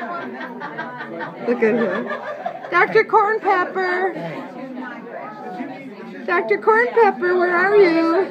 Look at him. Dr. Corn Pepper. Dr. Corn Pepper, where are you?